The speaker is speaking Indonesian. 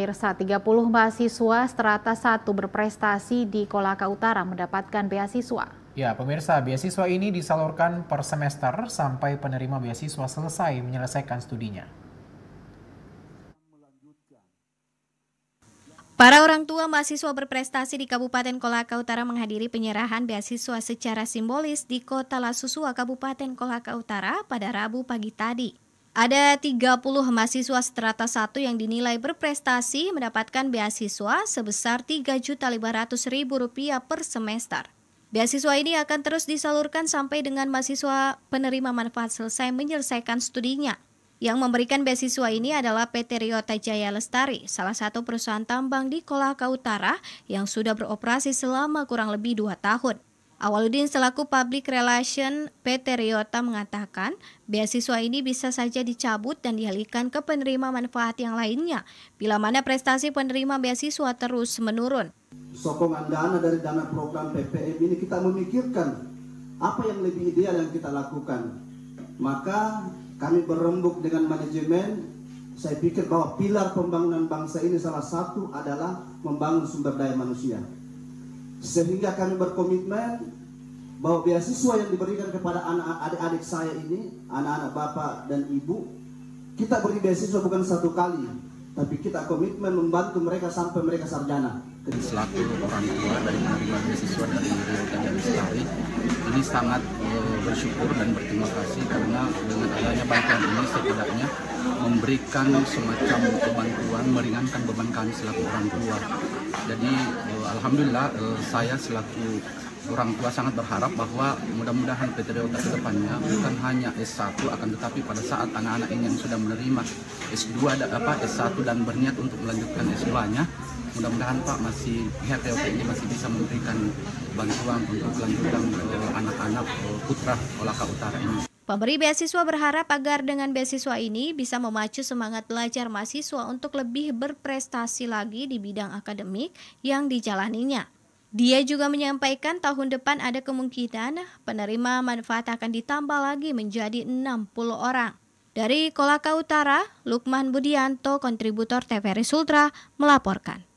Mirsa, 30 mahasiswa strata 1 berprestasi di Kolaka Utara mendapatkan beasiswa. Ya, pemirsa, beasiswa ini disalurkan per semester sampai penerima beasiswa selesai menyelesaikan studinya. Para orang tua mahasiswa berprestasi di Kabupaten Kolaka Utara menghadiri penyerahan beasiswa secara simbolis di Kota Lasusua, Kabupaten Kolaka Utara pada Rabu pagi tadi. Ada 30 mahasiswa strata 1 yang dinilai berprestasi mendapatkan beasiswa sebesar Rp3.500.000 per semester. Beasiswa ini akan terus disalurkan sampai dengan mahasiswa penerima manfaat selesai menyelesaikan studinya. Yang memberikan beasiswa ini adalah PT Riota Jaya Lestari, salah satu perusahaan tambang di Kolaka Utara yang sudah beroperasi selama kurang lebih dua tahun. Awaludin selaku Public Relation PT Riota mengatakan, beasiswa ini bisa saja dicabut dan dialihkan ke penerima manfaat yang lainnya bila mana prestasi penerima beasiswa terus menurun. Sokongan dana dari dana program PPM ini kita memikirkan apa yang lebih ideal yang kita lakukan. Maka kami berembuk dengan manajemen saya pikir bahwa pilar pembangunan bangsa ini salah satu adalah membangun sumber daya manusia. Sehingga kami berkomitmen bahwa beasiswa yang diberikan kepada anak adik-adik saya ini, anak-anak bapak dan ibu, kita beri beasiswa bukan satu kali, tapi kita komitmen membantu mereka sampai mereka sarjana. Selaku orang tua dari penerima beasiswa dari Rio dan Lestari, ini sangat uh, bersyukur dan berterima kasih karena dengan adanya bantuan ini setidaknya memberikan semacam bantuan meringankan beban kami selaku orang tua. Jadi uh, alhamdulillah uh, saya selaku orang tua sangat berharap bahwa mudah-mudahan PT Delta ke depannya bukan hanya S1 akan tetapi pada saat anak-anak ini yang sudah menerima S2 apa S1 dan berniat untuk melanjutkan S2-nya mudah-mudahan Pak masih pihak TOT ini masih bisa memberikan bantuan untuk kelanjutan eh, anak-anak putra Olaka Utara ini. Pemberi beasiswa berharap agar dengan beasiswa ini bisa memacu semangat belajar mahasiswa untuk lebih berprestasi lagi di bidang akademik yang dijalaninya. Dia juga menyampaikan tahun depan ada kemungkinan penerima manfaat akan ditambah lagi menjadi 60 orang. Dari Kolaka Utara, Lukman Budianto, kontributor TVRI Sultra, melaporkan.